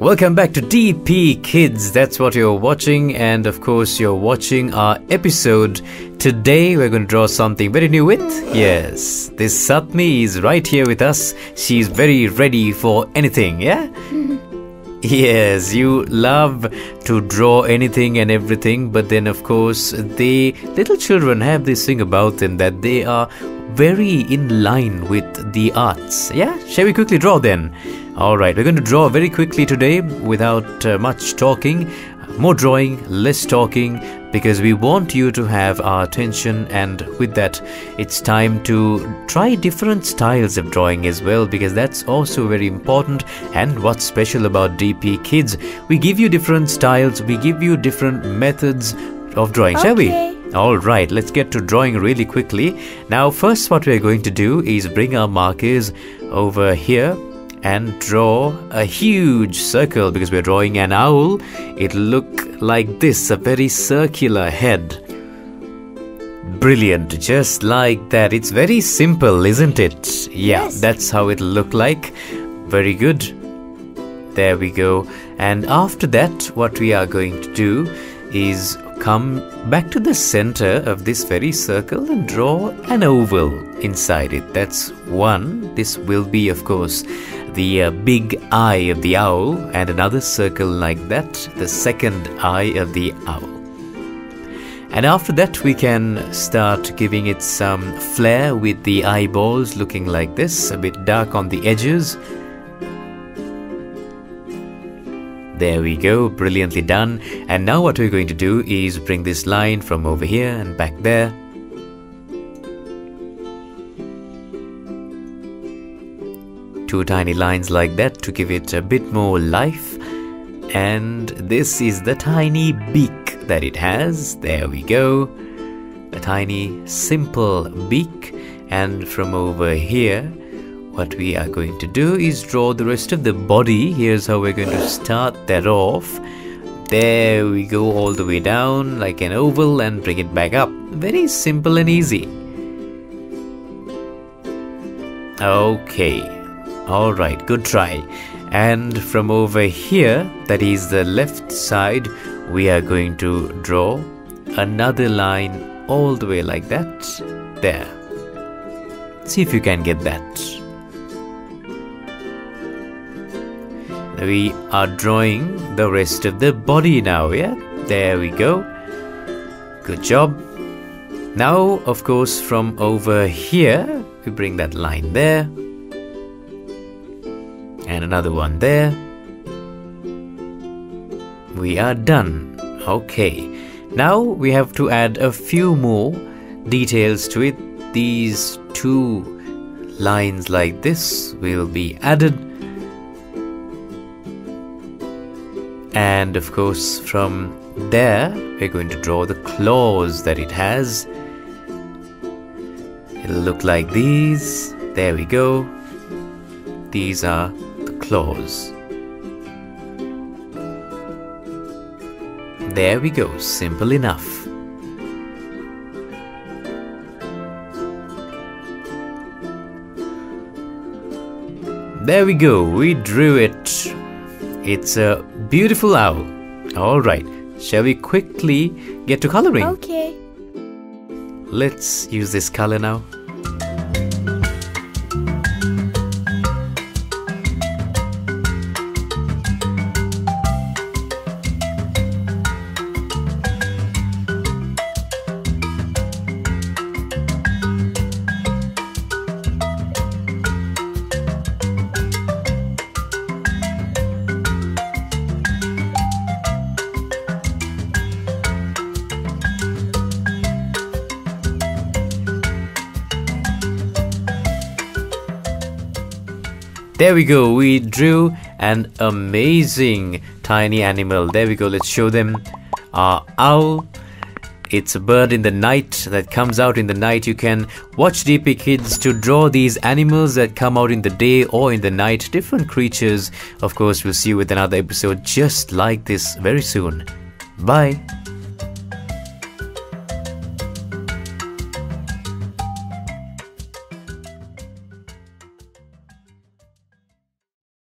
Welcome back to DP Kids. That's what you're watching, and of course, you're watching our episode. Today, we're going to draw something very new with. Yes, this Satmi is right here with us. She's very ready for anything, yeah? Yes, you love to draw anything and everything, but then, of course, the little children have this thing about them that they are very in line with the arts. Yeah? Shall we quickly draw then? Alright, we're going to draw very quickly today without uh, much talking. More drawing, less talking, because we want you to have our attention, and with that, it's time to try different styles of drawing as well, because that's also very important. And what's special about DP Kids, we give you different styles, we give you different methods of drawing, shall we? Alright, let's get to drawing really quickly. Now, first, what we're going to do is bring our markers over here and draw a huge circle because we're drawing an owl. It'll look like this a very circular head. Brilliant, just like that. It's very simple, isn't it? Yeah, Yes. that's how it'll look like. Very good. There we go. And after that, what we are going to do is come back to the center of this very circle and draw an oval inside it. That's one. This will be, of course, the uh, big eye of the owl, and another circle like that, the second eye of the owl. And after that, we can start giving it some flair with the eyeballs looking like this, a bit dark on the edges. There we go, brilliantly done. And now, what we're going to do is bring this line from over here and back there. Two tiny lines like that to give it a bit more life. And this is the tiny beak that it has. There we go. A tiny, simple beak. And from over here, what we are going to do is draw the rest of the body. Here's how we're going to start that off. There we go, all the way down like an oval and bring it back up. Very simple and easy. Okay, alright, good try. And from over here, that is the left side, we are going to draw another line all the way like that. There. See if you can get that. We are drawing the rest of the body now, yeah? There we go. Good job. Now, of course, from over here, we bring that line there. And another one there. We are done. Okay. Now we have to add a few more details to it. These two lines like this will be added. And of course, from there, we're going to draw the claws that it has. It'll look like these. There we go. These are the claws. There we go, simple enough. There we go, we drew it. It's a beautiful owl. Alright, shall we quickly get to coloring? Okay. Let's use this color now. There we go, we drew an amazing tiny animal. There we go, let's show them our owl. It's a bird in the night that comes out in the night. You can watch DP Kids to draw these animals that come out in the day or in the night, different creatures. Of course, we'll see you with another episode just like this very soon. Bye.